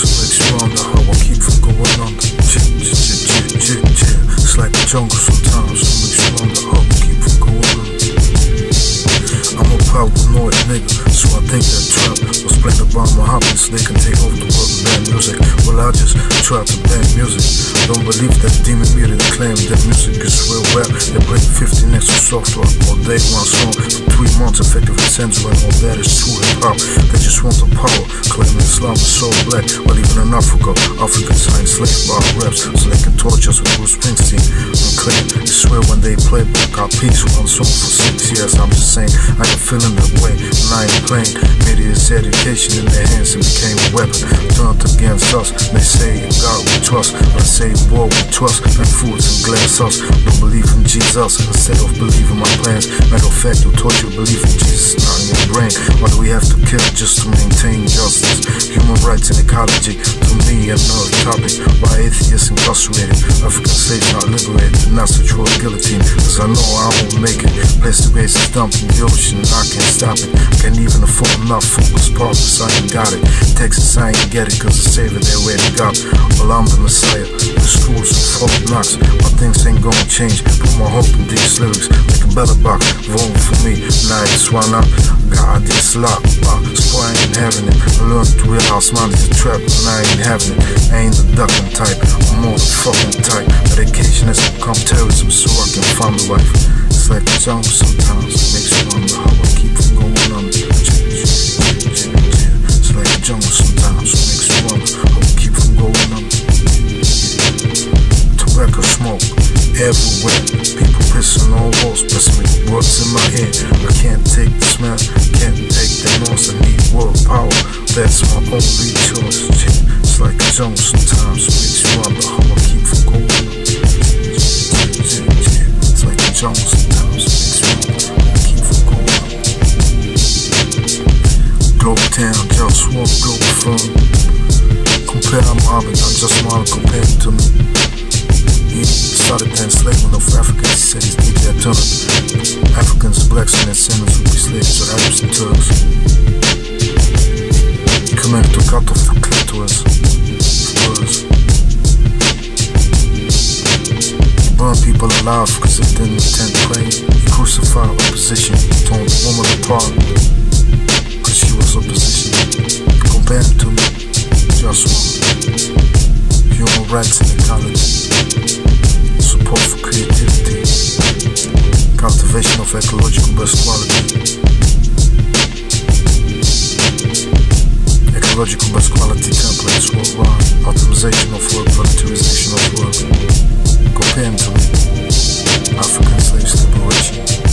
makes you wonder how I keep from going under. It's like a jungle sometimes. Makes you wonder how I keep from going under. I'm a paranoid nigga, so I think that trap was playing about my hobbies. They can take over the world with bad music. Well, I just try to bang music. Don't believe that demon that claim that music is real rap. They play 50 next to soft rock all day, one song for three months, effective and censoring. All that is true hip hop. They just want the power, claiming Islam is so black. While even in Africa, Africans are enslaved by raps, so they can torture us with Bruce Springsteen. Claim, they swear when they play back our piece one song for six years. I'm just saying, I am feeling that way, and I ain't playing. Media's education in their hands and became a weapon. Turned against us. They say in God we trust, but I say war we trust. And foods and glass us. Don't believe in Jesus instead of believing my plans. Matter of fact, you you believe in Jesus, not in your brain. Why do we have to kill just to maintain justice? Human rights and ecology, to me, another topic. Why atheists incarcerated? African slaves not liberated, not such for guillotine. Cause I know I won't make it. Plastic waste is dumped in the ocean, I can't stop it. Can't even afford enough focus progress, I ain't got it. Texas, I ain't get it, cause the savior they already got. Well, I'm the messiah. The schools full of knocks. My things ain't gonna change. Put my hope in these lyrics. Like a better box. Vote for me. Now it's one up. God, this lock. Uh, so I ain't having it. I learned to realize mine is a trap, and I ain't having it. I ain't the ducking type. I'm more the fucking type. Medication has become terrorism, so I can find my life. It's like a jungle sometimes. Everywhere. People pissing on walls, pressing me in my head. I can't take the smell, can't take the noise. I need world power. That's my only choice. It's like a jungle sometimes. Makes you wonder how I keep from going. It's like a jungle sometimes. Makes you wonder how I keep from going. Globetown, just one globe fun. Compare Muhammad, I just wanna compare him to me. He started the enslavement of Africans, he said he's deeply eternal. Africans, blacks, and descendants will be slaves to Arabs and Turks. He commanded to cut off the clitoris birds. He burned people alive because they didn't attend prayer. He crucified opposition, he torn the woman apart because she was opposition. Compare him to me, just one. Human rights and ecology support for creativity, cultivation of ecological best quality, ecological best quality templates worldwide, optimization of work, productivization of work. Compare them to. African slaves liberation.